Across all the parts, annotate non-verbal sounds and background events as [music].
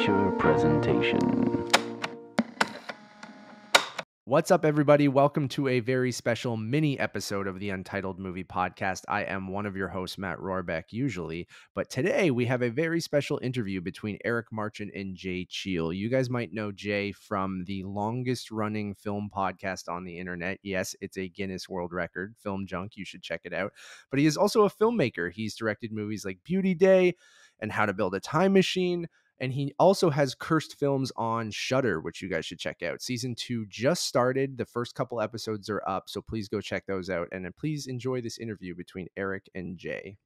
feature presentation. What's up, everybody? Welcome to a very special mini episode of the Untitled Movie Podcast. I am one of your hosts, Matt Rorabeck, usually, but today we have a very special interview between Eric Marchant and Jay Cheel. You guys might know Jay from the longest running film podcast on the internet. Yes, it's a Guinness World Record, Film Junk. You should check it out. But he is also a filmmaker. He's directed movies like Beauty Day and How to Build a Time Machine and he also has cursed films on Shudder, which you guys should check out. Season two just started. The first couple episodes are up, so please go check those out. And then please enjoy this interview between Eric and Jay.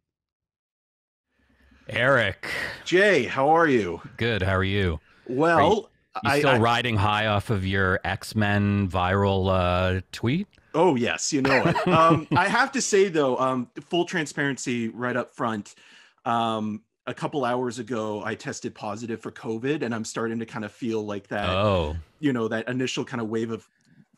Eric, Jay, how are you? good. How are you? Well, You I, still I- riding high off of your X Men viral uh, tweet? oh yes, you know it. [laughs] um, I have to say though, um, full transparency right up front. Um, a couple hours ago, I tested positive for COVID, and I'm starting to kind of feel like that. Oh, You know, that initial kind of wave of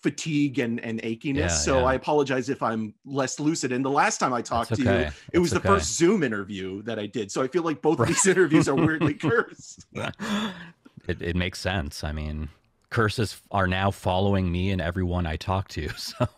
fatigue and and achiness. Yeah, so yeah. I apologize if I'm less lucid. And the last time I talked that's to you, it was That's the first Zoom interview that I did. So I feel like both of these interviews are weirdly [laughs] cursed. [laughs] it, it makes sense. I mean, curses are now following me and everyone I talk to. [laughs] So,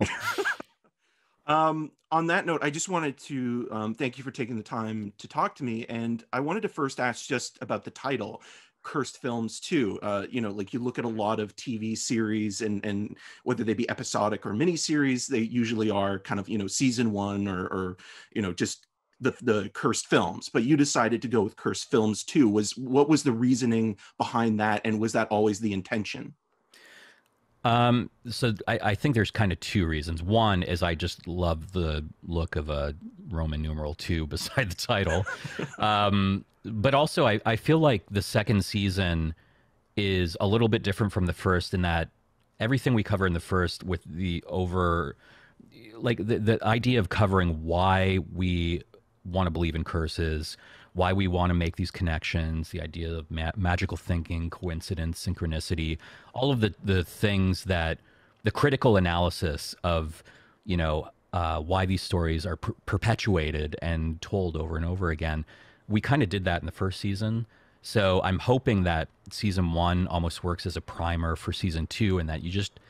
Um, on that note, I just wanted to um, thank you for taking the time to talk to me. And I wanted to first ask just about the title, Cursed Films II. Uh, you know, like you look at a lot of TV series and and whether they be episodic or miniseries, they usually are kind of, you know, season one or or you know, just the the cursed films. But you decided to go with Cursed Films II. Was what was the reasoning behind that? And was that always the intention? Um, so I, I think there's kind of two reasons. One is I just love the look of a Roman numeral two [laughs] beside the title. um, but also, I, I feel like the second season is a little bit different from the first in that everything we cover in the first with the over like the, the idea of covering why we want to believe in curses why we want to make these connections the idea of ma- magical thinking coincidence synchronicity all of the the things that the critical analysis of you know uh, why these stories are per- perpetuated and told over and over again we kind of did that in the first season. So i'm hoping that season one almost works as a primer for season two and that you just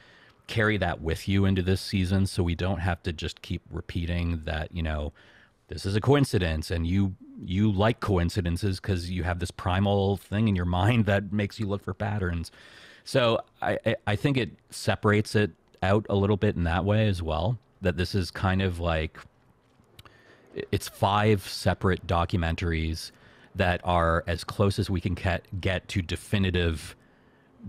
carry that with you into this season so we don't have to just keep repeating that you know this is a coincidence and you you like coincidences because you have this primal thing in your mind that makes you look for patterns. So I, I think it separates it out a little bit in that way as well that this is kind of like it's five separate documentaries that are as close as we can get, get to definitive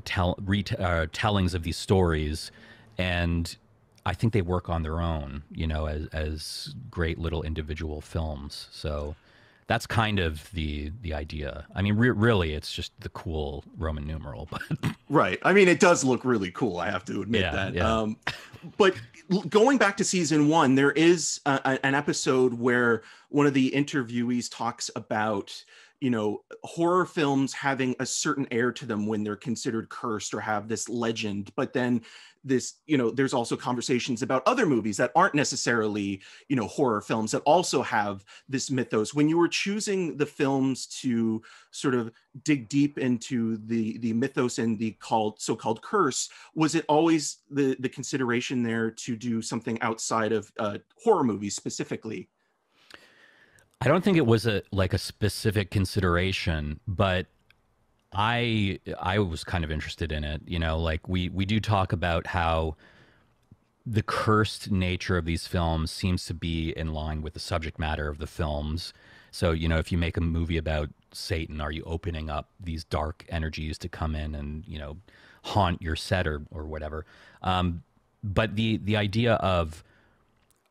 tell, ret- uh, tellings of these stories and i think they work on their own you know as, as great little individual films so that's kind of the the idea i mean re- really it's just the cool roman numeral [laughs] but Right. I mean, it does look really cool. I have to admit Yeah, that. yeah. Um, but going back to season one, there is a, an episode where one of the interviewees talks about, you know, horror films having a certain air to them when they're considered cursed or have this legend. But then this, you know, there's also conversations about other movies that aren't necessarily, you know, horror films that also have this mythos. When you were choosing the films to sort of dig deep into the the mythos and the called so-called curse was it always the the consideration there to do something outside of uh, horror movies specifically I don't think it was a like a specific consideration, but I I was kind of interested in it. You know, like we we do talk about how the cursed nature of these films seems to be in line with the subject matter of the films. So, you know, if you make a movie about Satan, are you opening up these dark energies to come in and, you know, haunt your set or, or whatever? Um, but the the idea of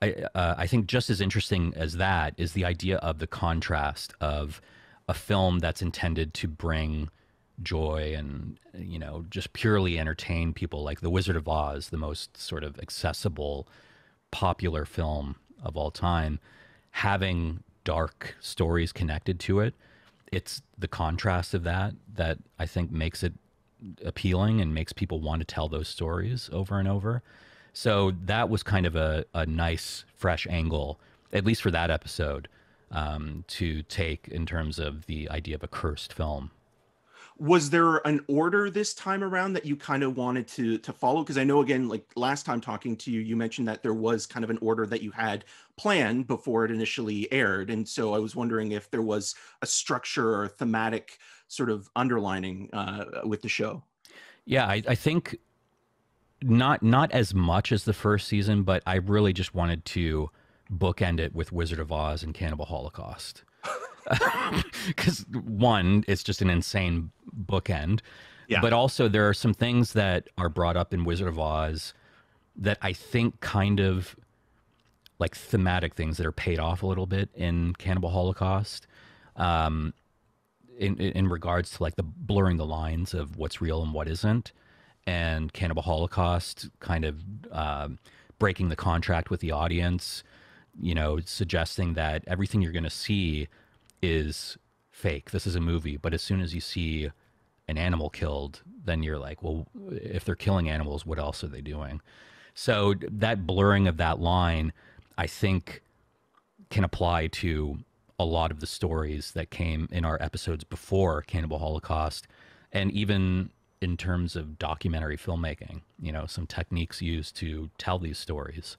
I, uh, I think just as interesting as that is the idea of the contrast of a film that's intended to bring joy and you know just purely entertain people like The Wizard of Oz, the most sort of accessible, popular film of all time, having dark stories connected to it. It's the contrast of that that I think makes it appealing and makes people want to tell those stories over and over. So that was kind of a, a nice, fresh angle, at least for that episode, um, to take in terms of the idea of a cursed film. Was there an order this time around that you kind of wanted to to follow? Because i know again like last time talking to you you mentioned that there was kind of an order that you had planned before it initially aired. And so i was wondering if there was a structure or thematic sort of underlining uh, with the show. Yeah I, I think not not as much as the first season but i really just wanted to bookend it with wizard of oz and cannibal holocaust [laughs] because one, it's just an insane bookend. Yeah. But also, there are some things that are brought up in Wizard of Oz that I think kind of like thematic things that are paid off a little bit in Cannibal Holocaust. Um, in, in regards to like the blurring the lines of what's real and what isn't, and Cannibal Holocaust kind of uh, breaking the contract with the audience, you know, suggesting that everything you're going to see is fake. This is a movie. But as soon as you see an animal killed, then you're like, well, if they're killing animals, what else are they doing? So that blurring of that line, I think, can apply to a lot of the stories that came in our episodes before Cannibal Holocaust, and even in terms of documentary filmmaking, you know, some techniques used to tell these stories.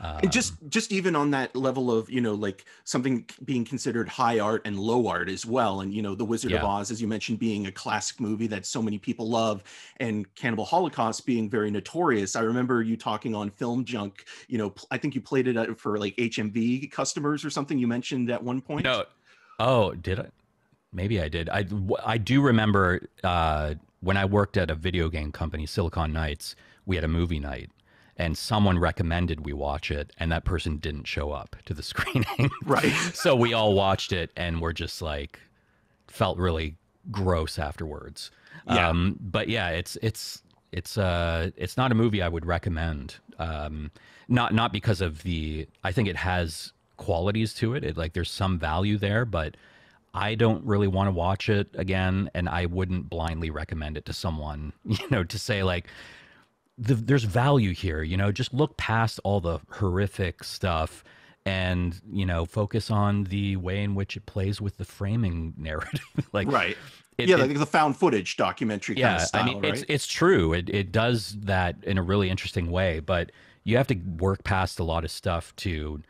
Um, and just just even on that level of you know like something being considered high art and low art as well. And you know the wizard yeah. of oz as you mentioned being a classic movie that so many people love and cannibal holocaust being very notorious. I remember you talking on film junk you know i think you played it uh, for like hmv customers or something you mentioned at one point. No. Oh did i? Maybe i did. I i do remember uh, when i worked at a video game company silicon knights we had a movie night and someone recommended we watch it and that person didn't show up to the [laughs] screening. Right. [laughs] So we all watched it and we're just like felt really gross afterwards. Yeah. Um, but yeah it's it's it's uh it's not a movie i would recommend um not not because of the i think it has qualities to it, it like there's some value there but I don't really want to watch it again, and I wouldn't blindly recommend it to someone, [laughs] you know, to say like, the, there's value here. You know, just look past all the horrific stuff and you know focus on the way in which it plays with the framing [laughs] narrative. [laughs] like right. It, yeah, it, like the found footage documentary yeah, kind of style, I mean, right? It's it's true. It it does that in a really interesting way, but you have to work past a lot of stuff to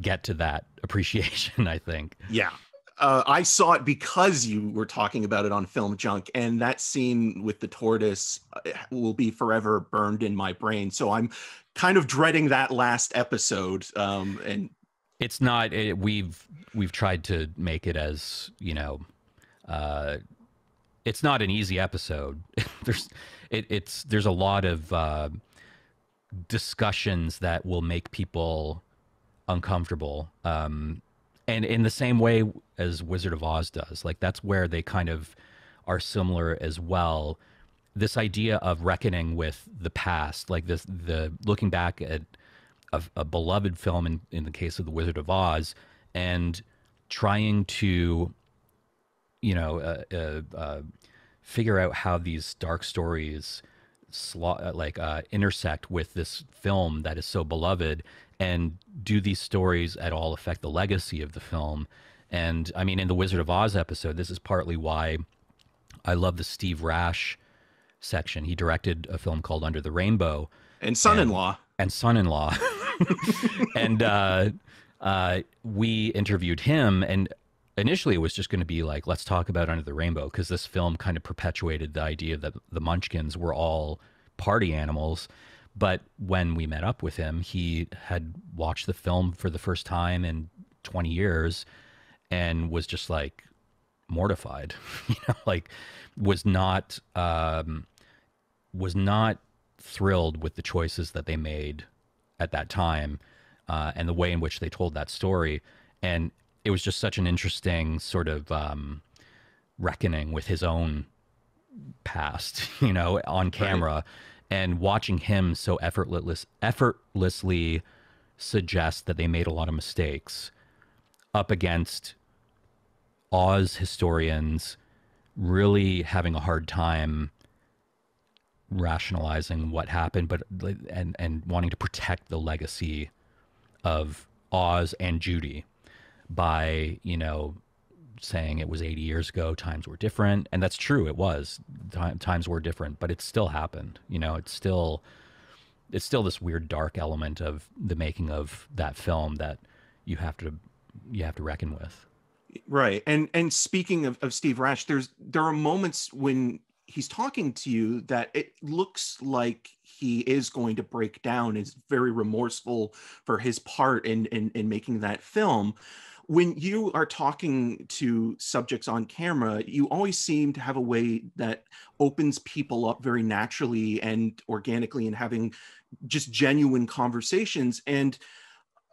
get to that [laughs] appreciation, I think. Yeah uh, I saw it because you were talking about it on Film Junk, and that scene with the tortoise uh, will be forever burned in my brain. So I'm kind of dreading that last episode. Um, and it's not. It, we've we've tried to make it as you know. Uh, it's not an easy episode. [laughs] there's it, it's there's a lot of uh, discussions that will make people uncomfortable. Um, and in the same way as Wizard of Oz does, like that's where they kind of are similar as well. This idea of reckoning with the past, like this, the looking back at a, a beloved film in, in the case of the Wizard of Oz, and trying to, you know, uh, uh, uh, figure out how these dark stories, uh, like uh, intersect with this film that is so beloved, and do these stories at all affect the legacy of the film? And I mean, in the Wizard of Oz episode, this is partly why I love the Steve Rash section. He directed a film called Under the Rainbow and Son-in-Law and, and Son-in-Law, [laughs] and uh, uh, we interviewed him and. Initially, it was just going to be like, let's talk about Under the Rainbow, because this film kind of perpetuated the idea that the Munchkins were all party animals. But when we met up with him, he had watched the film for the first time in 20 years and was just like mortified, [laughs] you know, like was not um, was not thrilled with the choices that they made at that time uh, and the way in which they told that story. And it was just such an interesting sort of um, reckoning with his own past, [laughs] you know, on camera. Right and watching him so effortless effortlessly suggest that they made a lot of mistakes up against Oz historians really having a hard time rationalizing what happened but and and wanting to protect the legacy of Oz and Judy by you know saying it was 80 years ago, times were different, and that's true. It was Time, times were different, but it still happened. You know, it's still it's still this weird dark element of the making of that film that you have to you have to reckon with. Right. And and speaking of, of Steve Rash, there's there are moments when he's talking to you that it looks like he is going to break down, is very remorseful for his part in in, in making that film when you are talking to subjects on camera, you always seem to have a way that opens people up very naturally and organically and having just genuine conversations. And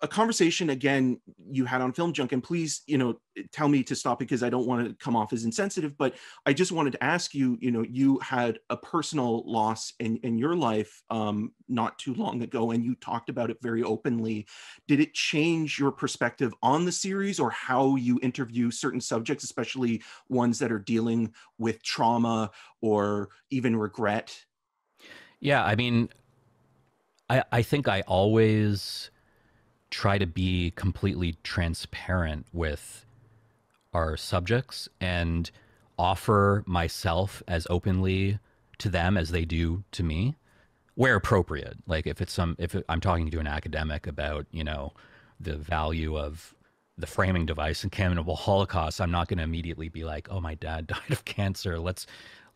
a conversation again you had on film junk and please you know tell me to stop because i don't want to come off as insensitive but i just wanted to ask you you know you had a personal loss in in your life um not too long ago and you talked about it very openly. Did it change your perspective on the series or how you interview certain subjects especially ones that are dealing with trauma or even regret? Yeah i mean i i think i always try to be completely transparent with our subjects and offer myself as openly to them as they do to me where appropriate. Like if it's some if i'm talking to an academic about you know the value of the framing device and cannibal holocaust i'm not going to immediately be like oh my dad [laughs] died of cancer. Let's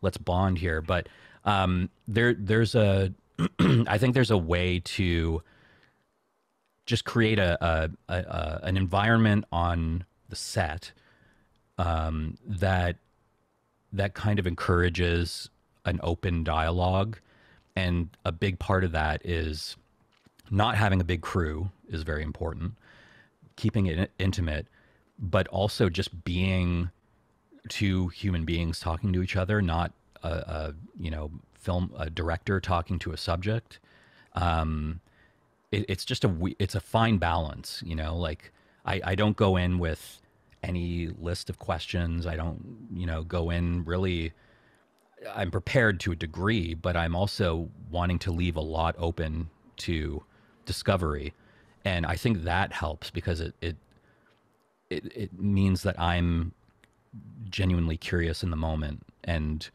let's bond here. But um, there there's a [clears throat] i think there's a way to just create a, a, a, a an environment on the set um, that that kind of encourages an open dialogue, and a big part of that is not having a big crew is very important, keeping it intimate, but also just being two human beings talking to each other, not a, a you know film a director talking to a subject. Um, it, it's just a it's a fine balance, you know. Like I, I don't go in with any list of questions. I don't, you know, go in really. I'm prepared to a degree, but I'm also wanting to leave a lot open to discovery, and I think that helps because it it it, it means that I'm genuinely curious in the moment and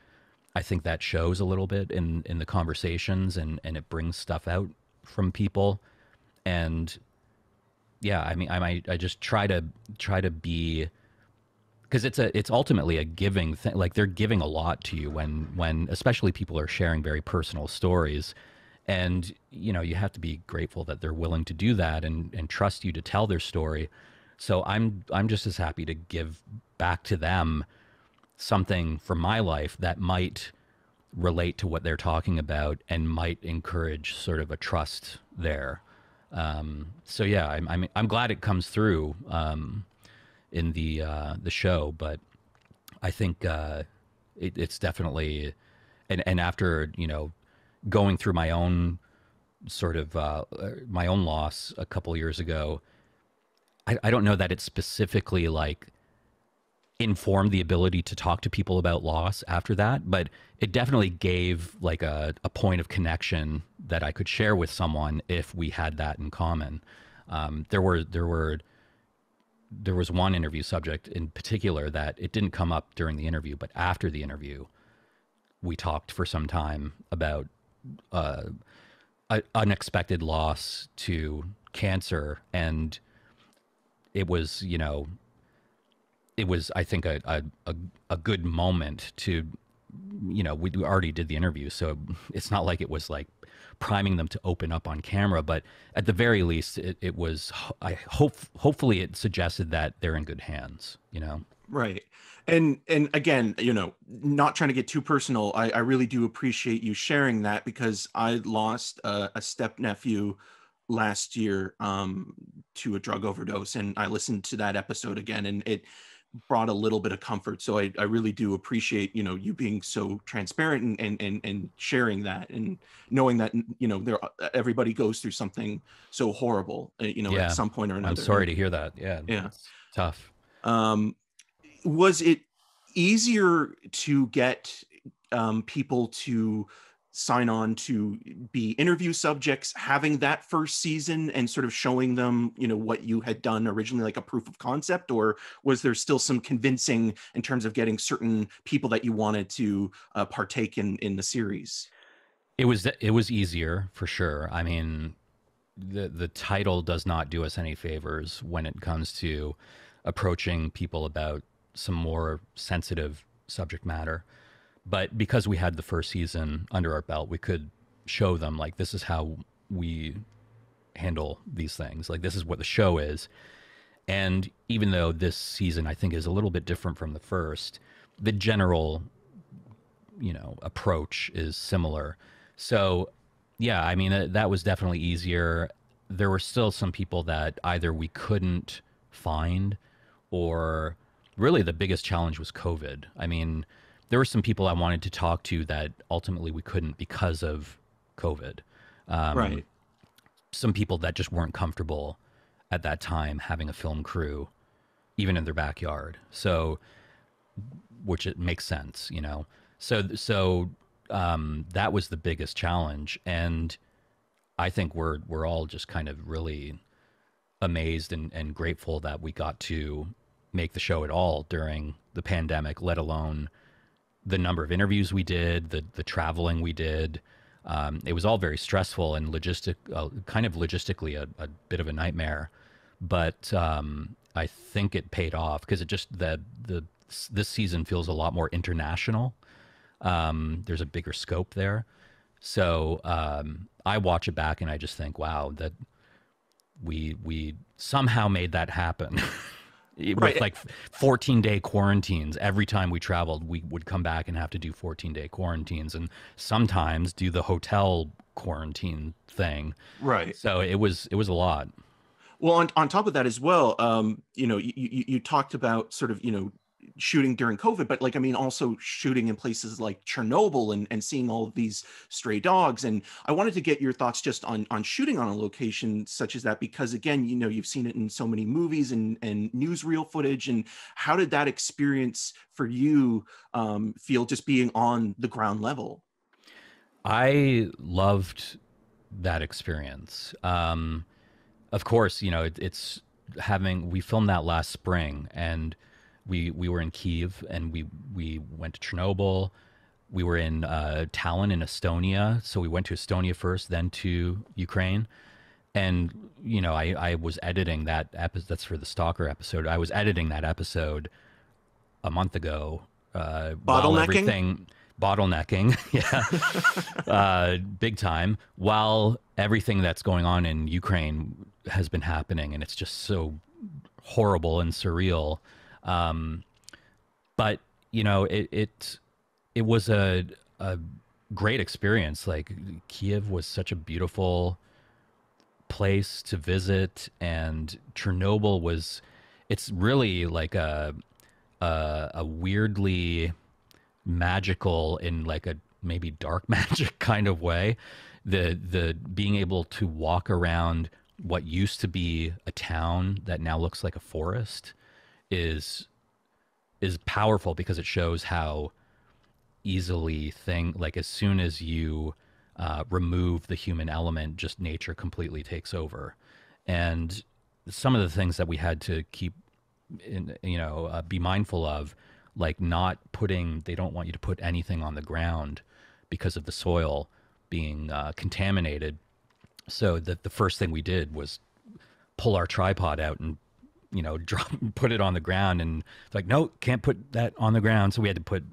I think that shows a little bit in in the conversations and and it brings stuff out from people and yeah i mean i might i just try to try to be because it's a it's ultimately a giving thing like they're giving a lot to you when when especially people are sharing very personal stories and you know you have to be grateful that they're willing to do that and and trust you to tell their story so i'm i'm just as happy to give back to them something from my life that might relate to what they're talking about and might encourage sort of a trust there. Um, so yeah, I'm, I'm, I'm glad it comes through um, in the uh, the show, but I think uh, it, it's definitely and and after you know going through my own sort of uh, my own loss a couple years ago, I, I don't know that it's specifically like informed the ability to talk to people about loss after that, but it definitely gave like a, a point of connection that I could share with someone if we had that in common. Um, there were there were there was one interview subject in particular that it didn't come up during the interview, but after the interview, we talked for some time about uh, a unexpected loss to cancer, and it was you know it was I think a a, a, good moment to you know we already did the interview so it's not like it was like priming them to open up on camera but at the very least it, it was i hope hopefully it suggested that they're in good hands you know? Right. And and again you know not trying to get too personal i, I really do appreciate you sharing that because i lost a, a step nephew last year um, to a drug overdose and i listened to that episode again and it brought a little bit of comfort. So I, I really do appreciate, you know, you being so transparent and, and, and, and sharing that and knowing that, you know, there, uh, everybody goes through something so horrible, uh, you know, yeah. at some point or another. I'm sorry to hear that. Yeah. Yeah. tough. Um, was it easier to get um, people to sign on to be interview subjects having that first season and sort of showing them you know what you had done originally like a proof of concept? Or was there still some convincing in terms of getting certain people that you wanted to uh, partake in in the series? It was it was easier for sure. I mean the the title does not do us any favors when it comes to approaching people about some more sensitive subject matter but because we had the first season under our belt, we could show them like this is how we handle these things. Like this is what the show is. And even though this season I think is a little bit different from the first, the general you know approach is similar. So yeah, I mean that was definitely easier. There were still some people that either we couldn't find or really the biggest challenge was COVID. I mean, there were some people I wanted to talk to that ultimately we couldn't because of COVID. Um, right. Some people that just weren't comfortable at that time having a film crew, even in their backyard. So, which it makes sense, you know. So, so um, that was the biggest challenge, and I think we're we're all just kind of really amazed and, and grateful that we got to make the show at all during the pandemic, let alone the number of interviews we did, the the traveling we did. Um, it was all very stressful and logistic, uh, kind of logistically a, a, bit of a nightmare. But um, I think it paid off because it just the the this season feels a lot more international. Um, there's a bigger scope there, so um, I watch it back and I just think, wow, that we we somehow made that happen. [laughs] with right. like 14 day quarantines. Every time we traveled we would come back and have to do 14 day quarantines and sometimes do the hotel quarantine thing. Right. So it was it was a lot. Well on, on top of that as well um you know you, you, you talked about sort of you know shooting during COVID, but like, I mean, also shooting in places like Chernobyl and, and seeing all of these stray dogs. And I wanted to get your thoughts just on, on shooting on a location such as that, because again, you know, you've seen it in so many movies and, and newsreel footage. And how did that experience for you um, feel just being on the ground level? I loved that experience. Um, of course, you know, it, it's having, we filmed that last spring and we we were in Kiev and we we went to Chernobyl. We were in uh, Tallinn in Estonia, so we went to Estonia first, then to Ukraine. And you know, I I was editing that episode. That's for the Stalker episode. I was editing that episode a month ago. Uh, bottlenecking. Everything, bottlenecking, [laughs] yeah, [laughs] uh, big time. While everything that's going on in Ukraine has been happening, and it's just so horrible and surreal. Um, but you know, it it it was a a great experience. Like Kiev was such a beautiful place to visit, and Chernobyl was. It's really like a a, a weirdly magical in like a maybe dark [laughs] magic kind of way. The the being able to walk around what used to be a town that now looks like a forest is is powerful because it shows how easily thing like as soon as you uh, remove the human element, just nature completely takes over. And some of the things that we had to keep, in, you know, uh, be mindful of, like not putting. They don't want you to put anything on the ground because of the soil being uh, contaminated. So that the first thing we did was pull our tripod out and you know, [laughs] drop, put it on the ground and like, no, can't put that on the ground. So we had to put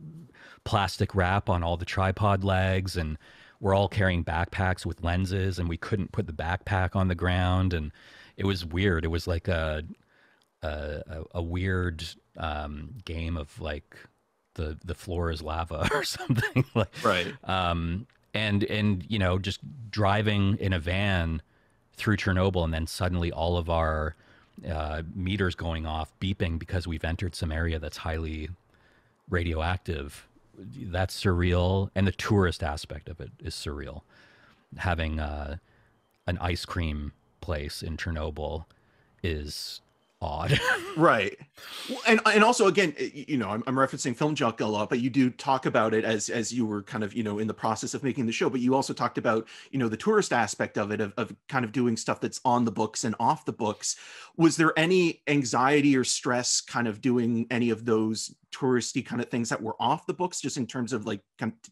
plastic wrap on all the tripod legs and we're all carrying backpacks with lenses and we couldn't put the backpack on the ground. And it was weird. It was like a, a, a weird um, game of like the, the floor is lava [laughs] or something [laughs] like, right. Um, and, and, you know, just driving in a van through Chernobyl and then suddenly all of our, uh, meters going off, beeping because we've entered some area that's highly radioactive. That's surreal, and the tourist aspect of it is surreal. Having uh, an ice cream place in Chernobyl is odd. [laughs] right. And and also again you know I'm, I'm referencing film junk a lot but you do talk about it as as you were kind of you know in the process of making the show but you also talked about you know the tourist aspect of it of, of kind of doing stuff that's on the books and off the books. Was there any anxiety or stress kind of doing any of those touristy kind of things that were off the books just in terms of like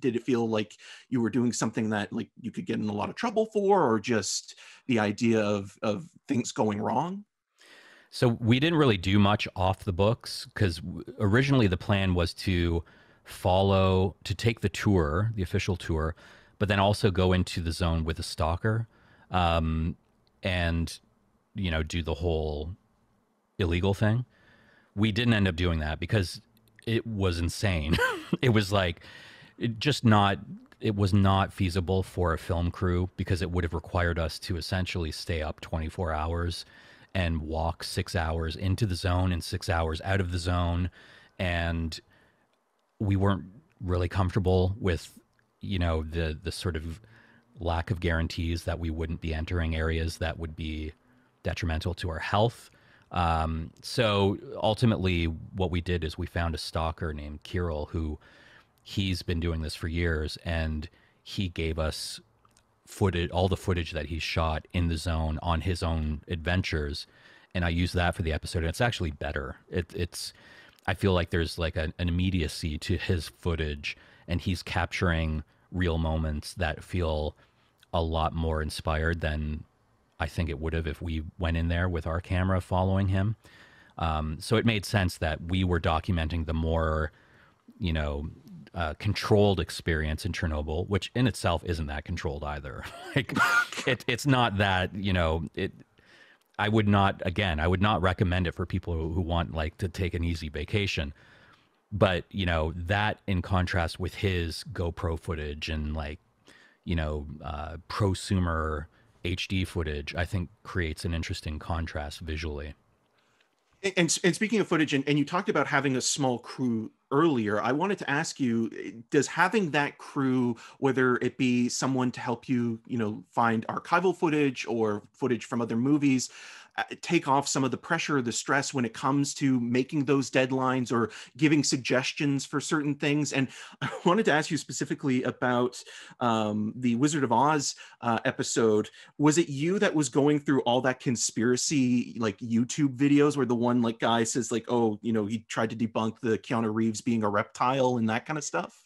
did it feel like you were doing something that like you could get in a lot of trouble for or just the idea of of things going wrong so we didn't really do much off the books because originally the plan was to follow, to take the tour, the official tour, but then also go into the zone with a stalker um, and, you know, do the whole illegal thing. We didn't end up doing that because it was insane. [laughs] it was like, it just not it was not feasible for a film crew because it would have required us to essentially stay up 24 hours and walk six hours into the zone and six hours out of the zone. And we weren't really comfortable with, you know, the, the sort of lack of guarantees that we wouldn't be entering areas that would be detrimental to our health. Um, so ultimately, what we did is we found a stalker named Kirill who he's been doing this for years, and he gave us footage, all the footage that he shot in the zone on his own adventures, and I use that for the episode. And it's actually better. It, it's I feel like there's like an, an immediacy to his footage, and he's capturing real moments that feel a lot more inspired than I think it would have if we went in there with our camera following him. Um, so it made sense that we were documenting the more, you know, uh, controlled experience in Chernobyl, which in itself isn't that controlled either. [laughs] like, it, it's not that you know it. I would not again. I would not recommend it for people who, who want like to take an easy vacation. But you know that in contrast with his GoPro footage and like you know uh, prosumer HD footage, I think creates an interesting contrast visually. And, and speaking of footage, and, and you talked about having a small crew earlier, I wanted to ask you: eh, Does having that crew, whether it be someone to help you, you know, find archival footage or footage from other movies, take off some of the pressure the stress when it comes to making those deadlines or giving suggestions for certain things. And [laughs] I wanted to ask you specifically about um, the Wizard of Oz uh, episode. Was it you that was going through all that conspiracy like YouTube videos where the one like guy says like, oh, you know, he tried to debunk the Keanu Reeves being a reptile and that kind of stuff?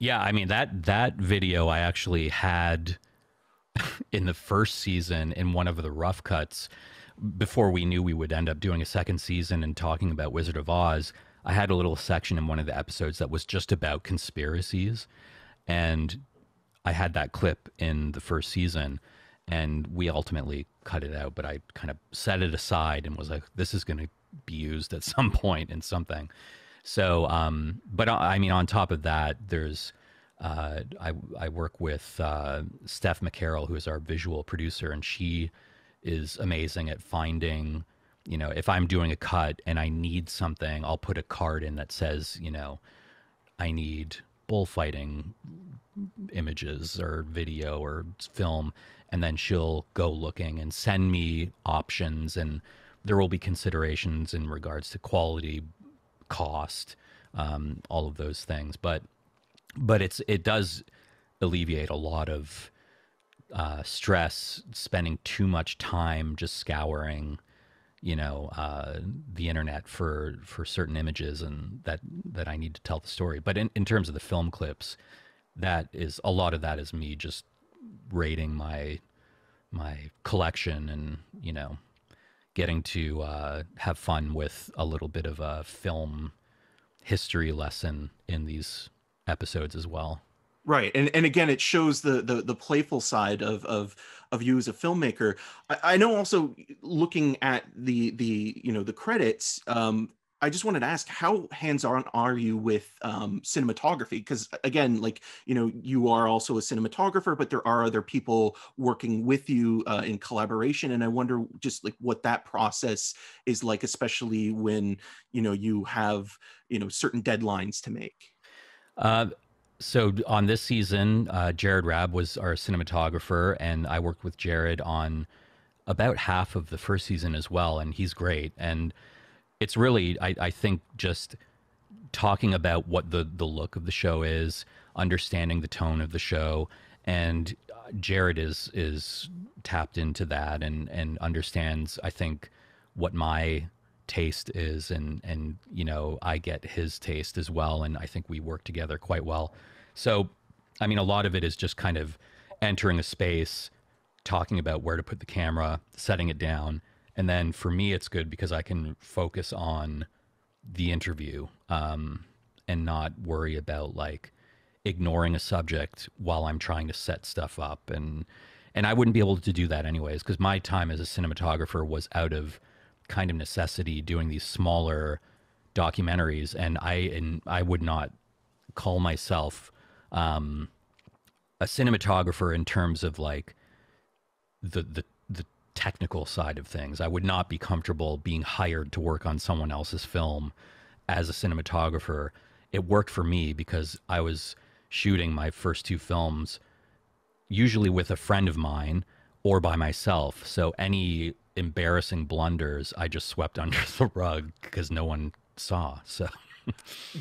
Yeah, I mean that that video I actually had [laughs] in the first season in one of the rough cuts before we knew we would end up doing a second season and talking about Wizard of Oz, I had a little section in one of the episodes that was just about conspiracies. And I had that clip in the first season and we ultimately cut it out, but I kind of set it aside and was like, this is going to be used at [laughs] some point in something. So, um, but I mean, on top of that, there's, uh, I, I work with uh, Steph McCarroll, who is our visual producer, and she is amazing at finding you know if i'm doing a cut and i need something i'll put a card in that says you know i need bullfighting images or video or film. And then she'll go looking and send me options. And there will be considerations in regards to quality cost um, all of those things. But but it's it does alleviate a lot of uh, stress, spending too much time just scouring, you know, uh, the internet for for certain images and that that I need to tell the story. But in, in terms of the film clips, that is a lot of that is me just rating my my collection and you know getting to uh, have fun with a little bit of a film history lesson in these episodes as well right and and again it shows the the, the playful side of of of you as a filmmaker I, I know also looking at the the you know the credits um I just wanted to ask how hands-on are you with um, cinematography? Because again, like you know, you are also a cinematographer, but there are other people working with you uh, in collaboration, and I wonder just like what that process is like, especially when you know you have you know certain deadlines to make. Uh, so on this season, uh, Jared Rabb was our cinematographer, and I worked with Jared on about half of the first season as well, and he's great. And it's really, I, I think, just talking about what the the look of the show is, understanding the tone of the show, and uh, Jared is is tapped into that and and understands. I think what my taste is and and you know I get his taste as well and I think we work together quite well. So I mean a lot of it is just kind of entering a space talking about where to put the camera, setting it down, and then for me it's good because I can focus on the interview um, and not worry about like ignoring a subject while I'm trying to set stuff up and and I wouldn't be able to do that anyways because my time as a cinematographer was out of kind of necessity doing these smaller documentaries and I and I would not call myself um, a cinematographer in terms of like the the the technical side of things. I would not be comfortable being hired to work on someone else's film as a cinematographer. It worked for me because I was shooting my first two films usually with a friend of mine or by myself. So any embarrassing blunders I just swept [laughs] under the rug because no one saw. So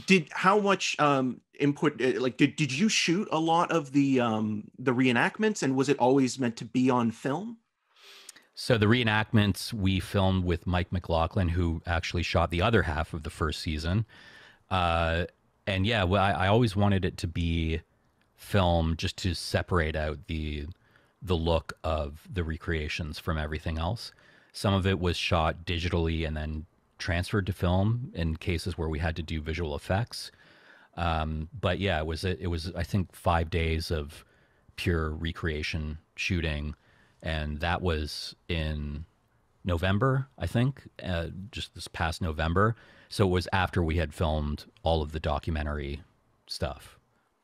did how much um input uh, like did did you shoot a lot of the um the reenactments and was it always meant to be on film? So the reenactments we filmed with Mike McLaughlin, who actually shot the other half of the first season. Uh, and yeah, well, I, I always wanted it to be film just to separate out the the look of the recreations from everything else. Some of it was shot digitally and then transferred to film in cases where we had to do visual effects. Um, but yeah, it was it was I think five days of pure recreation shooting, and that was in November, I think, uh, just this past November. So it was after we had filmed all of the documentary stuff.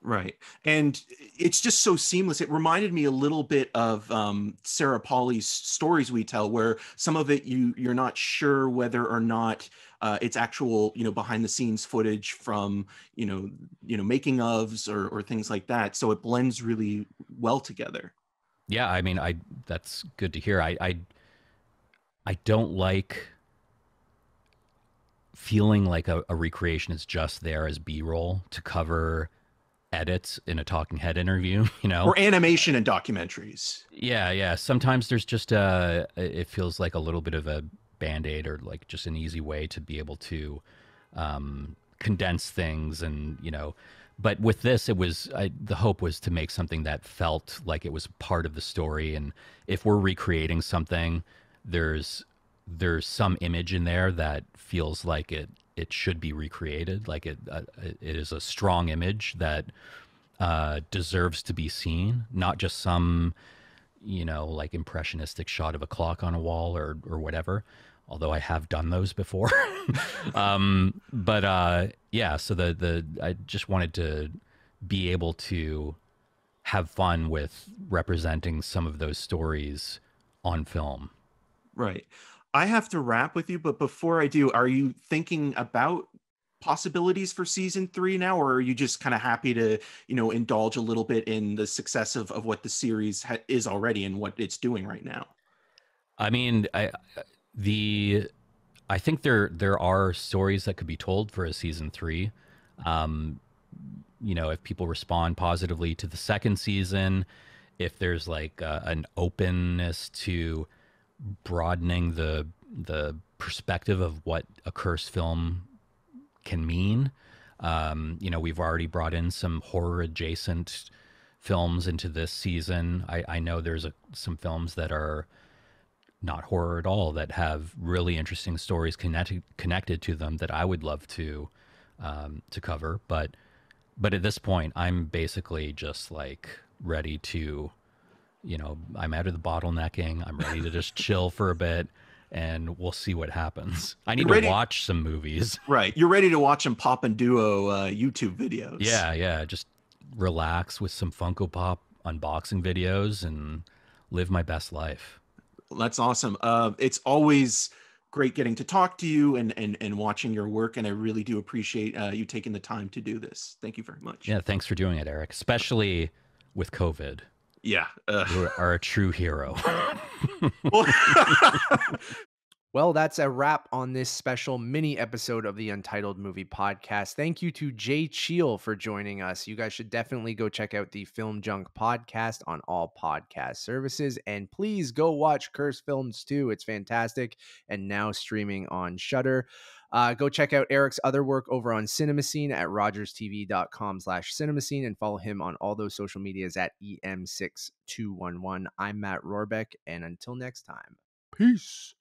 Right. And it's just so seamless. It reminded me a little bit of um, Sarah Polley's stories we tell, where some of it you you're not sure whether or not uh, it's actual, you know, behind the scenes footage from, you know, you know, making ofs or or things like that. So it blends really well together. Yeah, I mean, I that's good to hear. I I, I don't like feeling like a, a recreation is just there as B-roll to cover edits in a talking head interview, [laughs] you know, or animation and documentaries. Yeah, yeah. Sometimes there's just a, it feels like a little bit of a band aid or like just an easy way to be able to um, condense things and, you know, but with this, it was I, the hope was to make something that felt like it was part of the story. And if we're recreating something, there's there's some image in there that feels like it it should be recreated. Like it, uh, it is a strong image that uh, deserves to be seen, not just some, you know, like impressionistic shot of a clock on a wall or or whatever. Although I have done those before, [laughs] um, but uh, yeah. So the the I just wanted to be able to have fun with representing some of those stories on film. Right. I have to wrap with you, but before I do, are you thinking about possibilities for season three now, or are you just kind of happy to, you know, indulge a little bit in the success of, of what the series ha- is already and what it's doing right now? I mean, I the I think there there are stories that could be told for a season three. Um, you know, if people respond positively to the second season, if there's like an openness to broadening the the perspective of what a curse film can mean. Um, you know, we've already brought in some horror adjacent films into this season. I, I know there's a, some films that are not horror at all that have really interesting stories connected connected to them that I would love to um, to cover. But but at this point, I'm basically just like ready to you know, I'm out of the bottlenecking. I'm ready to just [laughs] chill for a bit and we'll see what happens. I need to watch some movies. [laughs] Right. You're ready to watch some Pop and Duo uh, YouTube videos. Yeah, yeah. Just relax with some Funko Pop unboxing videos and live my best life. That's awesome. Uh, it's always great getting to talk to you and and and watching your work, and I really do appreciate uh, you taking the time to do this. Thank you very much. Yeah, thanks for doing it, Eric. Especially with COVID. Yeah. Uh, You are a true hero. well, [laughs] [laughs] Well, that's a wrap on this special mini episode of the Untitled Movie Podcast. Thank you to Jay Cheel for joining us. You guys should definitely go check out the Film Junk podcast on all podcast services. And please go watch Curse Films II. It's fantastic and now streaming on Shudder. Uh, go check out Eric's other work over on CinemaScene at rogerstv.com slash CinemaScene and follow him on all those social medias at EM6211. I'm Matt Rorabeck, and until next time, peace.